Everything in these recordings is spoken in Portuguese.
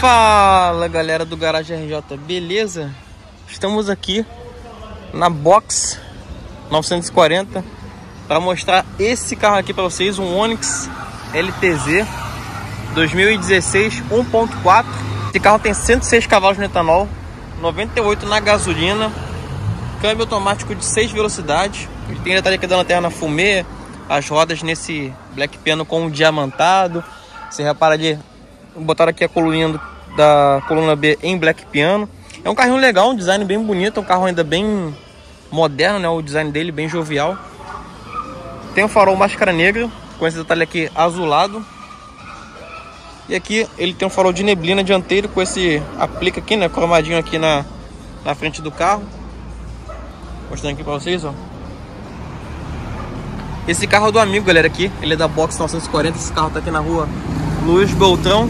Fala galera do Garagem RJ, beleza? Estamos aqui na Box 940 para mostrar esse carro aqui para vocês, um Onix LTZ 2016 1.4. Esse carro tem 106 cavalos no etanol, 98 na gasolina, câmbio automático de 6 velocidades. Ele tem detalhe aqui da lanterna fumê, as rodas nesse black piano com um diamantado. Você repara ali, botaram aqui a coluninha da coluna B em black piano. É um carrinho legal, um design bem bonito, um carro ainda bem moderno, né? O design dele bem jovial. Tem um farol máscara negra, com esse detalhe aqui azulado. E aqui ele tem um farol de neblina dianteiro com esse aplica aqui, né? Cromadinho aqui na, na frente do carro. Mostrando aqui pra vocês, ó. Esse carro é do amigo, galera, aqui. Ele é da Box 940. Esse carro tá aqui na rua Luiz Beltrão.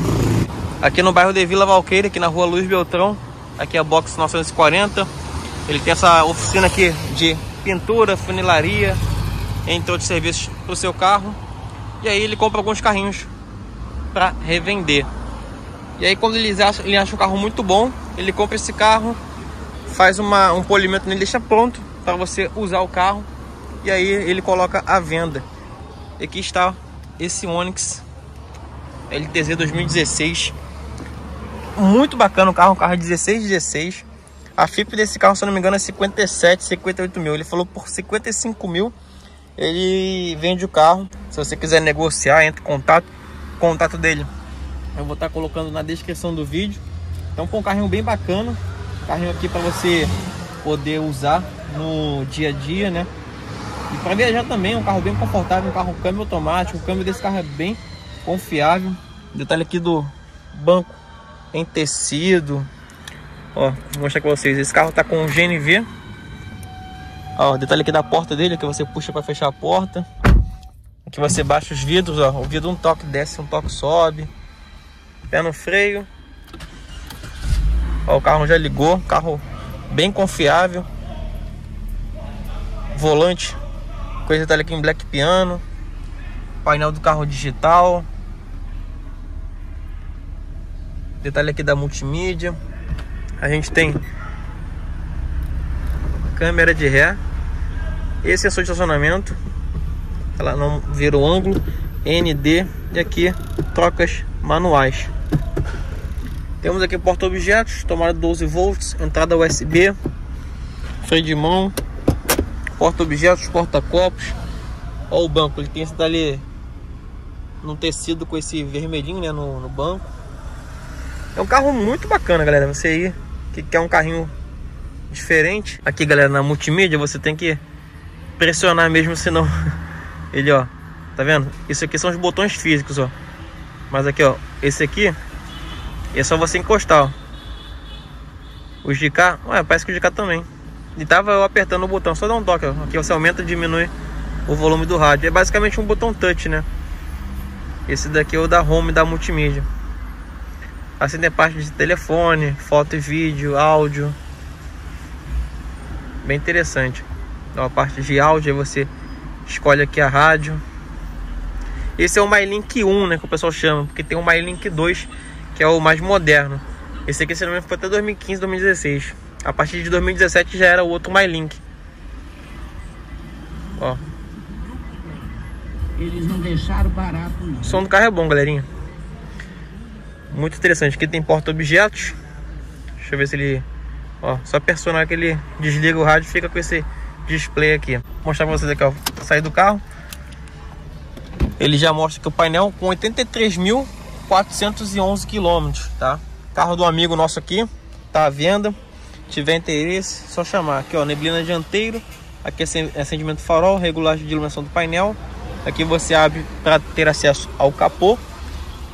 Aqui no bairro de Vila Valqueira, aqui na rua Luiz Beltrão. Aqui é a Box 940. Ele tem essa oficina aqui de pintura, funilaria, entre outros serviços pro seu carro. E aí ele compra alguns carrinhos para revender. E aí quando ele acha, ele acha um carro muito bom, ele compra esse carro, faz uma, um polimento nele, deixa pronto para você usar o carro e aí ele coloca à venda. E aqui está esse Onix LTZ 2016. Muito bacana o carro, um carro 16 16. A FIP desse carro, se eu não me engano, é 57, 58 mil. Ele falou por 55 mil ele vende o carro. Se você quiser negociar, entre em contato. Contato dele eu vou estar colocando na descrição do vídeo. Então, com um carrinho bem bacana. Carrinho aqui para você poder usar no dia a dia, né? E para viajar também, um carro bem confortável, um carro câmbio automático. O câmbio desse carro é bem confiável. Detalhe aqui do banco em tecido. Ó, vou mostrar para vocês. Esse carro tá com GNV. Ó, detalhe aqui da porta dele, que você puxa para fechar a porta. Aqui você baixa os vidros, ó. O vidro um toque desce, um toque sobe. Pé no freio. Ó, o carro já ligou, carro bem confiável. Volante Coisa detalhe aqui em black piano. Painel do carro digital. Detalhe aqui da multimídia. A gente tem câmera de ré. Esse é o estacionamento. Ela não vira o ângulo. ND e aqui trocas manuais. Temos aqui porta-objetos, tomada 12 volts, entrada USB, freio de mão, porta-objetos, porta-copos. Olha o banco, ele tem esse dali no tecido com esse vermelhinho né, no, no, banco. É um carro muito bacana, galera. Você aí que quer um carrinho diferente. Aqui, galera, na multimídia você tem que pressionar mesmo, senão ele, ó, tá vendo? Isso aqui são os botões físicos, ó. Mas aqui, ó, esse aqui é só você encostar, ó. Os de cá, ué, parece que o de cá também. E tava eu apertando o botão, só dá um toque, ó. Aqui você aumenta e diminui o volume do rádio. É basicamente um botão touch, né? Esse daqui é o da home da multimídia. Assim tem parte de telefone, foto e vídeo, áudio. Bem interessante. Então, a parte de áudio, aí você escolhe aqui a rádio. Esse é o MyLink 1, né, que o pessoal chama, porque tem o MyLink 2, que é o mais moderno. Esse aqui, se não me engano, foi até 2015, 2016. A partir de 2017 já era o outro MyLink. Ó. Eles não deixaram barato não. O som do carro é bom, galerinha. Muito interessante. Aqui tem porta-objetos. Deixa eu ver se ele... Ó, só pressionar que ele desliga o rádio fica com esse display aqui. Vou mostrar pra vocês aqui, ó. Sair do carro. Ele já mostra que o painel com 83.411 quilômetros, tá? Carro do amigo nosso aqui. Tá à venda tiver interesse, só chamar. Aqui, ó, neblina dianteiro. Aqui é acendimento farol, regulagem de iluminação do painel. Aqui você abre para ter acesso ao capô.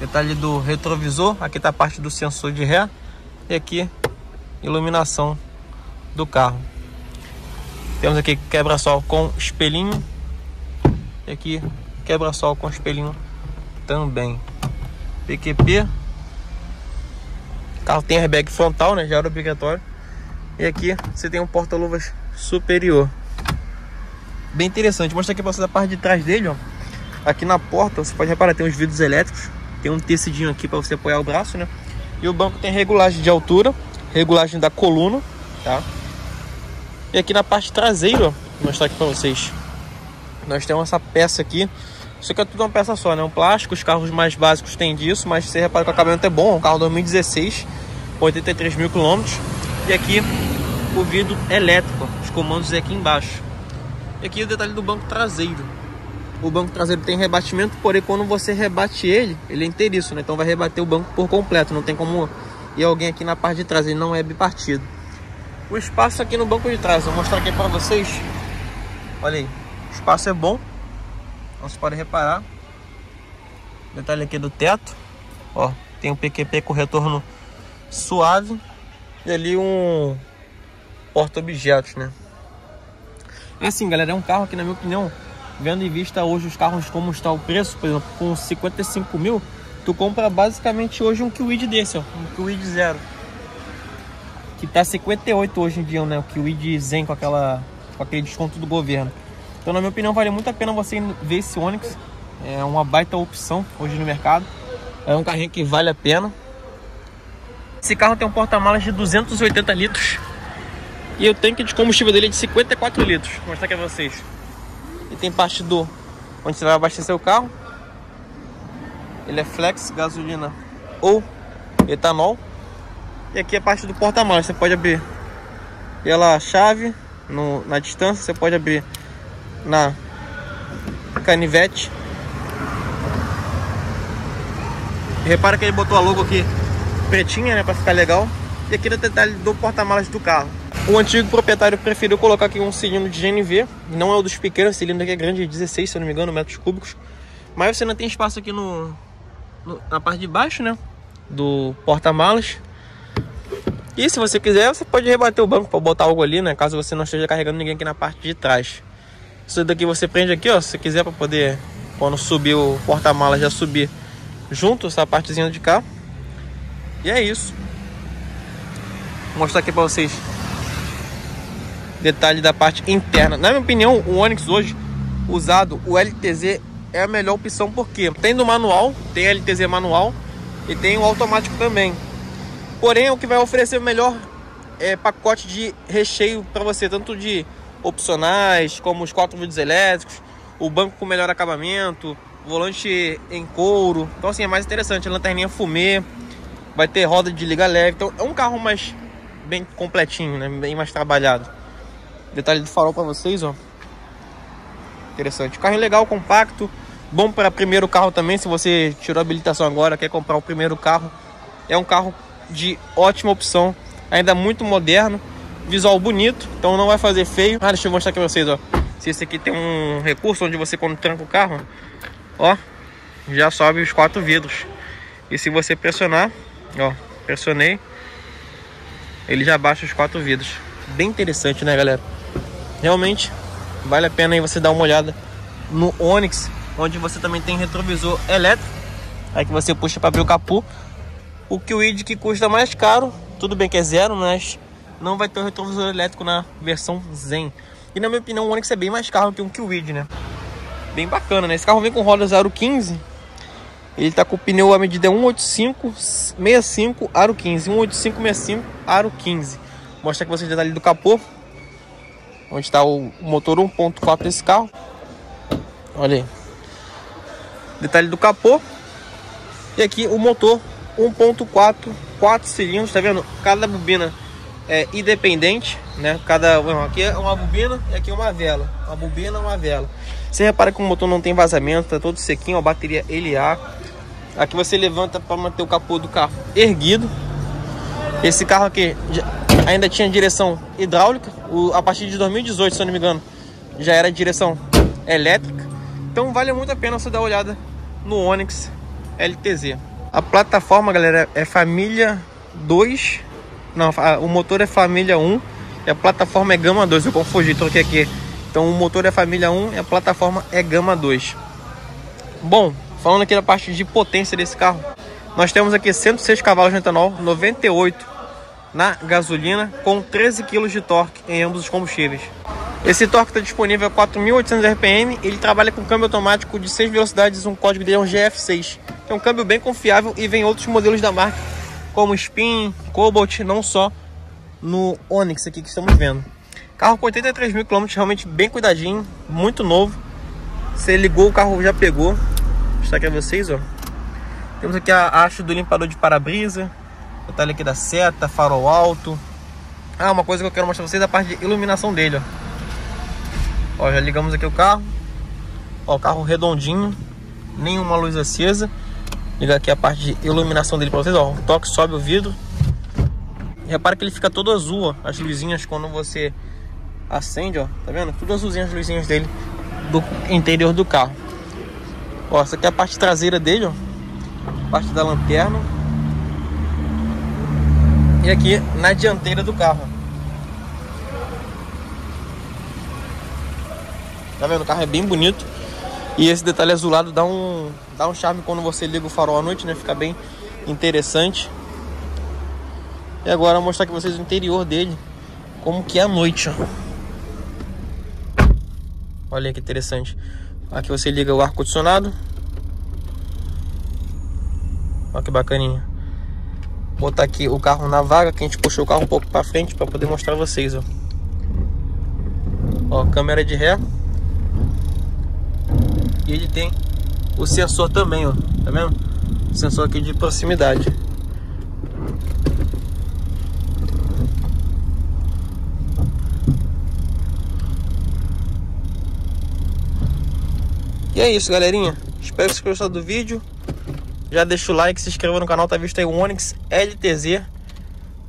Detalhe do retrovisor. Aqui está a parte do sensor de ré. E aqui, iluminação do carro. Temos aqui quebra-sol com espelhinho. E aqui, quebra-sol com espelhinho também. PQP. O carro tem airbag frontal, né? Já era obrigatório. E aqui você tem um porta-luvas superior. Bem interessante. Mostra aqui para a parte de trás dele, ó. Aqui na porta, você pode reparar, tem uns vidros elétricos. Tem um tecidinho aqui para você apoiar o braço, né? E o banco tem regulagem de altura, regulagem da coluna, tá? E aqui na parte traseira, ó, vou mostrar aqui para vocês. Nós temos essa peça aqui. Isso aqui é tudo uma peça só, né? Um plástico, os carros mais básicos têm disso, mas você repara que o acabamento é bom, um carro 2016, 83 mil quilômetros. E aqui o vidro elétrico, os comandos é aqui embaixo. E aqui o detalhe do banco traseiro. O banco traseiro tem rebatimento, porém quando você rebate ele, ele é inteiriço, né? Então vai rebater o banco por completo, não tem como ir alguém aqui na parte de trás, ele não é bipartido. O espaço aqui no banco de trás, vou mostrar aqui para vocês. Olha aí, o espaço é bom, vocês podem reparar. Detalhe aqui do teto, ó, tem um PQP com retorno suave e ali um porta-objetos, né? É assim, galera, é um carro que, na minha opinião, vendo em vista hoje os carros como está o preço, por exemplo, com 55 mil, tu compra basicamente hoje um Kwid desse, ó, um Kwid zero. Que tá 58 hoje em dia, né? O Kwid Zen com, aquela, com aquele desconto do governo. Então, na minha opinião, vale muito a pena você ver esse Onix. É uma baita opção hoje no mercado. É um carrinho que vale a pena. Esse carro tem um porta-malas de 280 litros. E o tanque de combustível dele é de 54 litros. Vou mostrar aqui a vocês. E tem parte do onde você vai abastecer o carro. Ele é flex, gasolina ou etanol. E aqui é a parte do porta-malas. Você pode abrir pela chave no, na distância. Você pode abrir na canivete. Repara que ele botou a logo aqui pretinha, né, para ficar legal. E aqui no detalhe do porta-malas do carro. O antigo proprietário preferiu colocar aqui um cilindro de GNV, não é o dos pequenos, o cilindro aqui é grande, 16, se eu não me engano, metros cúbicos. Mas você não tem espaço aqui no, no na parte de baixo, né, do porta-malas. E se você quiser, você pode rebater o banco para botar algo ali, né, caso você não esteja carregando ninguém aqui na parte de trás. Isso daqui você prende aqui, ó, se você quiser para poder, quando subir o porta-malas, já subir junto essa partezinha de cá. E é isso. Vou mostrar aqui para vocês detalhe da parte interna. Na minha opinião, o Onix hoje usado, o LTZ é a melhor opção porque tem no manual, tem LTZ manual e tem o automático também. Porém, é o que vai oferecer o melhor é, pacote de recheio para você, tanto de opcionais como os quatro vidros elétricos, o banco com melhor acabamento, volante em couro. Então assim, é mais interessante, a lanterninha fumê, vai ter roda de liga leve. Então é um carro mais bem completinho, né? bem mais trabalhado. Detalhe do farol para vocês, ó. Interessante. Carro legal, compacto. Bom para primeiro carro também, se você tirou a habilitação agora, quer comprar o primeiro carro. É um carro de ótima opção, ainda muito moderno, visual bonito, então não vai fazer feio. Ah, deixa eu mostrar aqui pra vocês, ó. Se esse aqui tem um recurso onde você quando tranca o carro, ó, já sobe os quatro vidros. E se você pressionar, ó, pressionei, ele já baixa os quatro vidros. Bem interessante, né, galera? Realmente vale a pena aí você dar uma olhada no Onix, onde você também tem retrovisor elétrico, aí que você puxa para abrir o capô. O Kwid que custa mais caro, tudo bem que é zero, mas não vai ter o retrovisor elétrico na versão Zen. E na minha opinião, o Onix é bem mais caro que um Kwid, né? Bem bacana, né? Esse carro vem com rodas aro 15. Ele tá com o pneu a medida 18565 aro 15, 18565 aro 15. Mostra que você já tá ali do capô onde está o motor 1.4 desse carro. Olha aí. Detalhe do capô. E aqui o motor 1.4, 4 cilindros, tá vendo? Cada bobina é independente, né? Cada aqui é uma bobina e aqui é uma vela. Uma bobina, uma vela. Você repara que o motor não tem vazamento, tá todo sequinho, a bateria LA. Aqui você levanta para manter o capô do carro erguido. Esse carro aqui ainda tinha direção hidráulica. O, a partir de 2018, se eu não me engano, já era direção elétrica. Então vale muito a pena você dar uma olhada no Onix LTZ. A plataforma, galera, é família 2. Não, o motor é família 1 e a plataforma é gama 2. Eu confundi, troquei aqui. Então o motor é família 1 e a plataforma é gama 2. Bom, falando aqui da parte de potência desse carro, nós temos aqui 106 cavalos de etanol, 98 na gasolina com 13 kg de torque em ambos os combustíveis. Esse torque está disponível a 4.800 RPM, ele trabalha com câmbio automático de 6 velocidades, um código dele é um GF6. É um câmbio bem confiável e vem outros modelos da marca como Spin, Cobalt, não só no Onix aqui que estamos vendo. Carro com 83 mil quilômetros, realmente bem cuidadinho, muito novo. Você ligou, o carro já pegou. Vou mostrar aqui a vocês, ó. Temos aqui a haste do limpador de para-brisa. Detalhe aqui da seta, farol alto. Ah, uma coisa que eu quero mostrar pra vocês é a parte de iluminação dele, ó. Ó, já ligamos aqui o carro. Ó, o carro redondinho. Nenhuma luz acesa. Liga aqui a parte de iluminação dele pra vocês, ó. O toque sobe o vidro. Repara que ele fica todo azul, ó. As luzinhas quando você acende, ó. Tá vendo? Tudo azulzinho as luzinhas dele do interior do carro. Ó, essa aqui é a parte traseira dele, ó. Parte da lanterna. E aqui na dianteira do carro. Tá vendo? O carro é bem bonito. E esse detalhe azulado dá um, dá um charme quando você liga o farol à noite, né? Fica bem interessante. E agora eu vou mostrar pra vocês o interior dele. Como que é a noite, ó. Olha que interessante. Aqui você liga o ar-condicionado. Olha que bacaninha. Vou botar aqui o carro na vaga, que a gente puxou o carro um pouco para frente para poder mostrar vocês, ó. Ó, câmera de ré. E ele tem o sensor também, ó. Tá vendo? sensor aqui de proximidade. E é isso, galerinha. Espero que vocês tenham gostado do vídeo. Já deixa o like, se inscreva no canal. Tá visto aí o Onix LTZ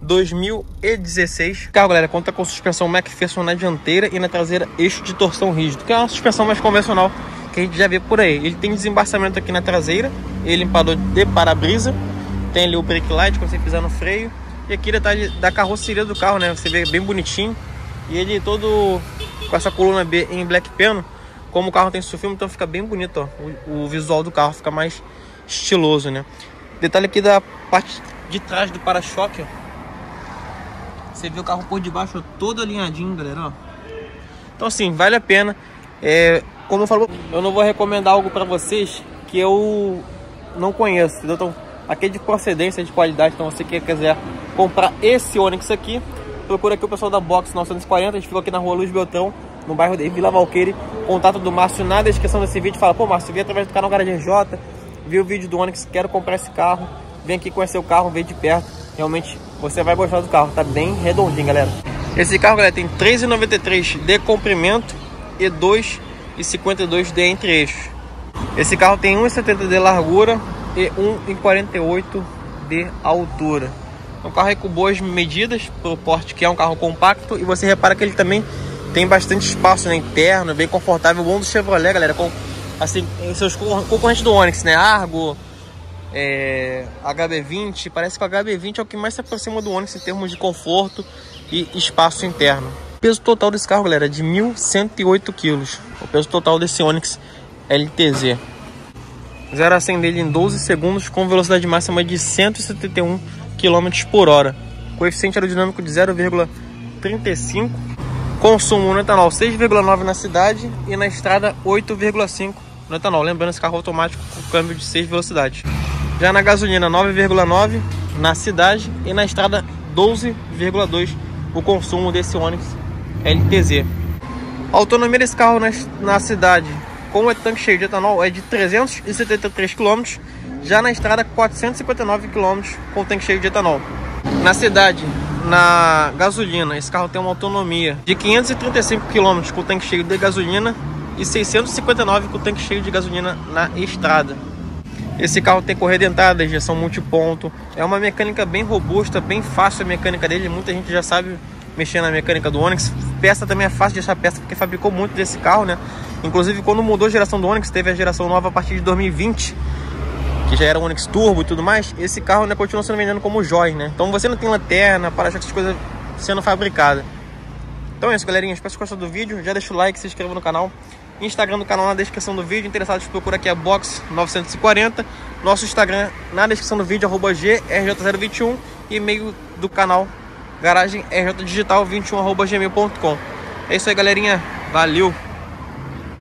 2016. Carro, galera, conta com suspensão McPherson na dianteira e na traseira eixo de torção rígido, que é uma suspensão mais convencional que a gente já vê por aí. Ele tem desembaçamento aqui na traseira, ele limpador de para-brisa, tem ali o brake light quando você pisar no freio. E aqui detalhe da carroceria do carro, né? Você vê bem bonitinho. E ele todo com essa coluna B em black piano como o carro tem sulfilme, então fica bem bonito, ó. O, o visual do carro fica mais estiloso, né? Detalhe aqui da parte de trás do para-choque. Você vê o carro por debaixo todo alinhadinho, galera, ó. Então assim, vale a pena. É, como eu falo, eu não vou recomendar algo para vocês que eu não conheço, entendeu? Então, aqui é de procedência, de qualidade. Então, você que quiser comprar esse Onix aqui, procura aqui o pessoal da Box 940. A gente ficou aqui na rua Luiz Beltrão, no bairro de Vila Valqueire. Contato do Márcio na descrição desse vídeo. Fala, pô, Márcio, vi através do canal Garagem J, vi o vídeo do Onix, quero comprar esse carro. Vem aqui conhecer o carro, ver de perto. Realmente você vai gostar do carro, tá bem redondinho, galera. Esse carro, galera, tem 3,93 de comprimento e 2,52 de entre eixos. Esse carro tem 1,70 de largura e 1,48 de altura. É um carro com boas medidas para o porte que é um carro compacto e você repara que ele também tem bastante espaço né, interno, bem confortável. Bom do Chevrolet, galera, com, assim, seus concorrentes do Onix, né? Argo, é, HB20. Parece que o HB20 é o que mais se aproxima do Onix em termos de conforto e espaço interno. O peso total desse carro, galera, é de 1.108 kg. O peso total desse Onix LTZ. 0 a 100 dele em 12 segundos com velocidade máxima de 171 km por hora. Coeficiente aerodinâmico de 0,35 Consumo no etanol 6,9 na cidade e na estrada 8,5 no etanol. Lembrando esse carro automático com câmbio de 6 velocidades. Já na gasolina 9,9 na cidade e na estrada 12,2 o consumo desse Onix LTZ. A autonomia desse carro na, na cidade com o tanque cheio de etanol é de 373 km, já na estrada 459 km com o tanque cheio de etanol. Na cidade na gasolina. Esse carro tem uma autonomia de 535 km com o tanque cheio de gasolina e 659 com o tanque cheio de gasolina na estrada. Esse carro tem correia dentada, injeção multiponto. É uma mecânica bem robusta, bem fácil a mecânica dele. Muita gente já sabe mexer na mecânica do Onix. Peça também é fácil de achar peça porque fabricou muito desse carro, né? Inclusive quando mudou a geração do Onix, teve a geração nova a partir de 2020 que já era um Onix Turbo e tudo mais, esse carro ainda continua sendo vendido como Joy, né? Então você não tem lanterna para achar essas coisas sendo fabricadas. Então é isso, galerinha. Espero que vocês gostem do vídeo. Já deixa o like, se inscreva no canal. Instagram do canal na descrição do vídeo. Interessados, procura aqui a Box 940. Nosso Instagram na descrição do vídeo, arroba GRJ021. E e-mail do canal Garagem RJ Digital 21 arroba gmail.com. É isso aí, galerinha. Valeu!